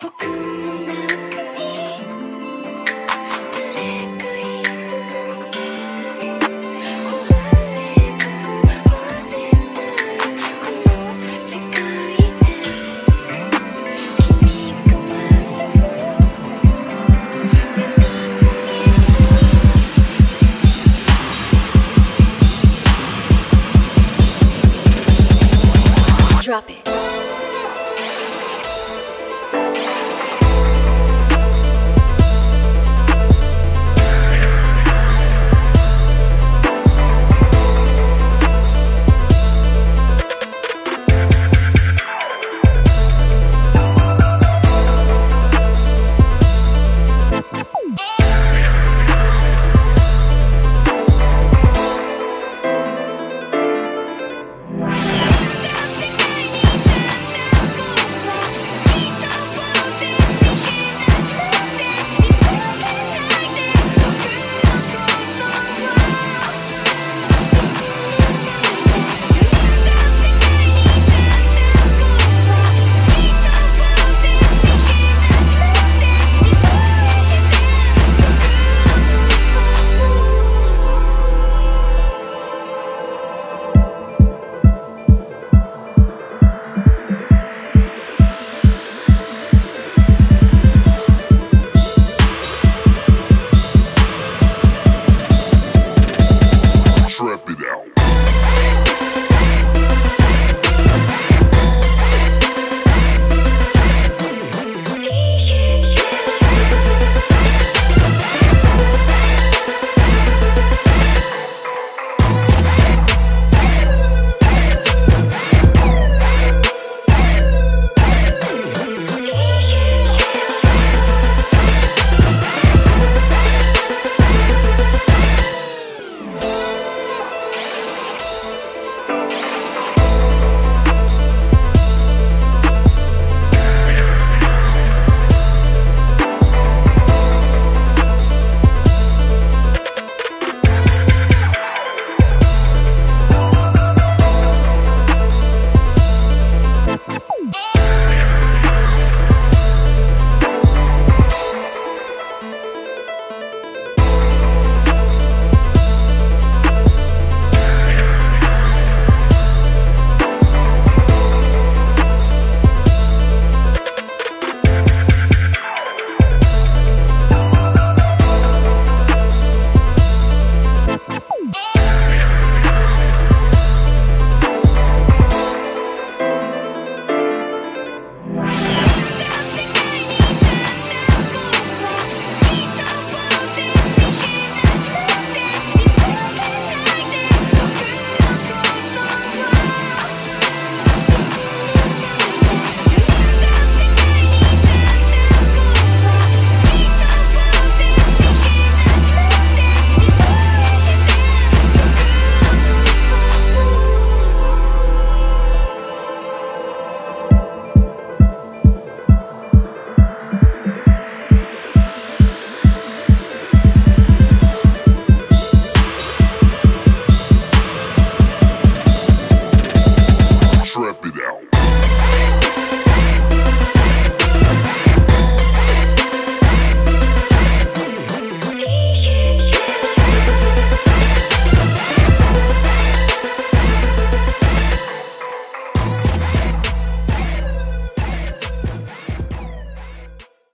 僕の中 drop it.